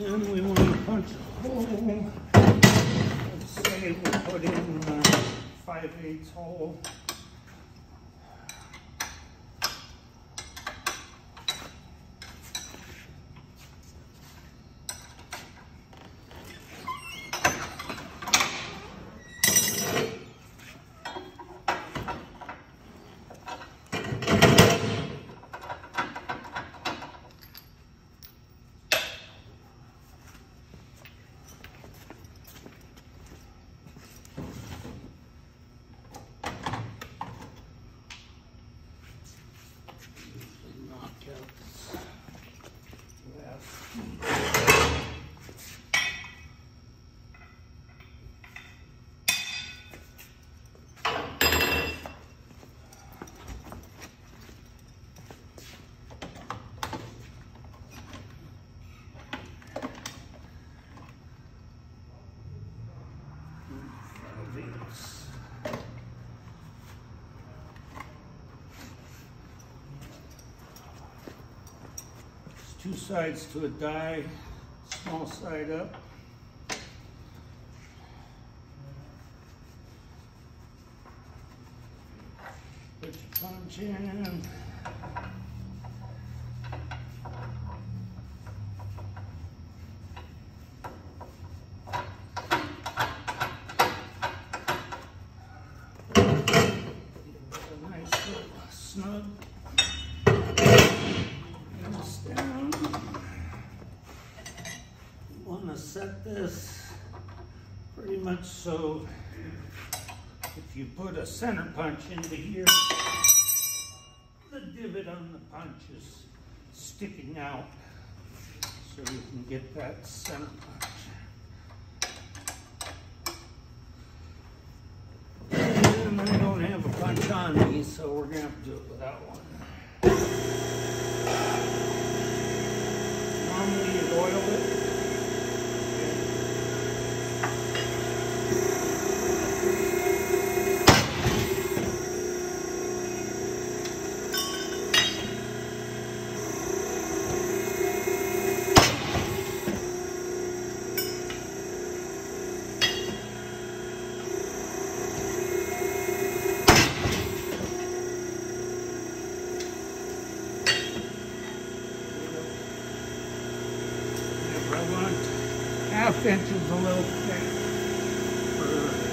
then we want to punch a hole. Let's say we put in a five eighths hole. Two sides to a die, small side up. Put your punch in. Give it a nice little snug. Get this down. You want to set this pretty much so if you put a center punch into here, the divot on the punch is sticking out so you can get that center punch. And I don't have a punch on me, so we're gonna have to do it without one. Normally you oil it. If I want half inch is a little thick for